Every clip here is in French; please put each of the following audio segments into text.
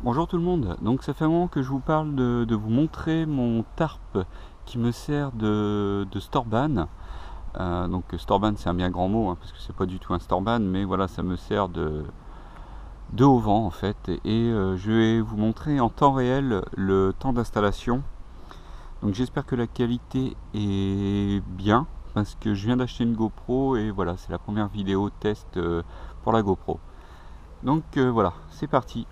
Bonjour tout le monde, donc ça fait un moment que je vous parle de, vous montrer mon tarp qui me sert de, Storban. Euh, donc Storban c'est un bien grand mot hein, parce que c'est pas du tout un Storban mais voilà ça me sert de, de haut vent en fait et euh, je vais vous montrer en temps réel le temps d'installation. Donc j'espère que la qualité est bien parce que je viens d'acheter une GoPro et voilà c'est la première vidéo test euh, pour la GoPro. Donc voilà c'est parti.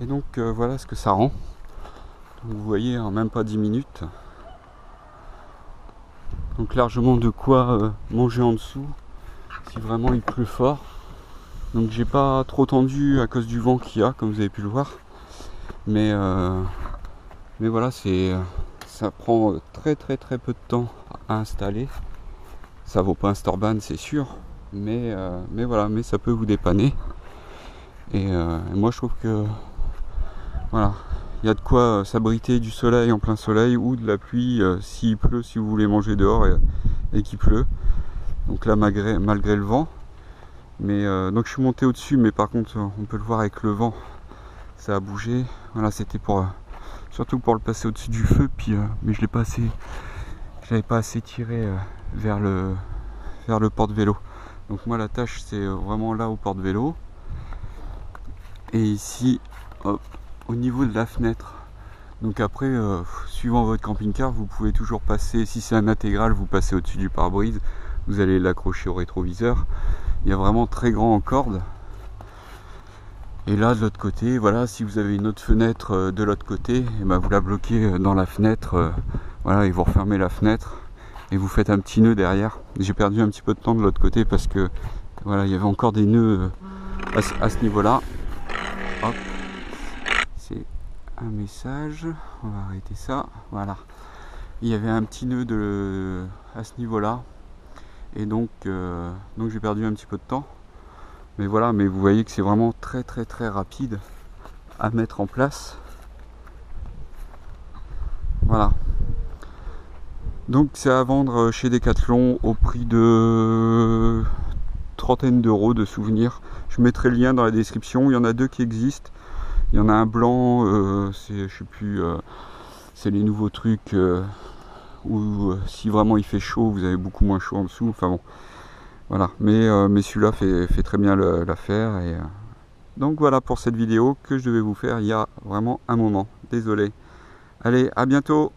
Et donc euh, voilà ce que ça rend. vous voyez en même pas 10 minutes. Donc largement de quoi euh, manger en dessous si vraiment il pleut fort. Donc j'ai pas trop tendu à cause du vent qu'il y a, comme vous avez pu le voir. Mais, euh, mais voilà, c'est ça prend très très très peu de temps à installer. Ça vaut pas un Storban, c'est sûr, mais, mais voilà, mais ça peut vous dépanner. Et, euh, moi je trouve que voilà, il y a de quoi s'abriter du soleil en plein soleil ou de la pluie s'il pleut, si vous voulez manger dehors et, et qu'il pleut. Donc là malgré, le vent. Mais euh, donc je suis monté au-dessus, mais par contre on peut le voir avec le vent, ça a bougé. Voilà, c'était pour euh, surtout pour le passer au-dessus du feu, puis euh, mais je l'ai pas assez, j'avais pas assez tiré vers le vers le porte-vélo. Donc moi la tâche c'est vraiment là au porte-vélo. Et ici, au niveau de la fenêtre. Donc après, suivant votre camping-car, vous pouvez toujours passer, si c'est un intégral, vous passez au-dessus du pare-brise vous allez l'accrocher au rétroviseur. Il y a vraiment très grand en corde. Et là de l'autre côté, voilà, si vous avez une autre fenêtre euh, de l'autre côté, et eh ben vous la bloquez euh, dans la fenêtre, euh, voilà, et vous refermez la fenêtre et vous faites un petit nœud derrière. J'ai perdu un petit peu de temps de l'autre côté parce que voilà, il y avait encore des nœuds à, ce niveau-là. C'est un message. On va arrêter ça. Voilà. Il y avait un petit nœud à ce niveau-là et donc, euh, donc j'ai perdu un petit peu de temps. Mais voilà, mais vous voyez que c'est vraiment très très très rapide à mettre en place. Voilà. Donc c'est à vendre chez Decathlon au prix de trentaine d'euros de souvenirs. Je mettrai le lien dans la description. Il y en a deux qui existent. Il y en a un blanc, euh, c'est je sais plus, euh, c'est les nouveaux trucs ou euh, si vraiment il fait chaud, vous avez beaucoup moins chaud en dessous. Enfin bon, voilà. Mais, euh, mais celui-là fait, fait, très bien l'affaire. Euh, donc voilà pour cette vidéo que je devais vous faire il y a vraiment un moment. Désolé. Allez, à bientôt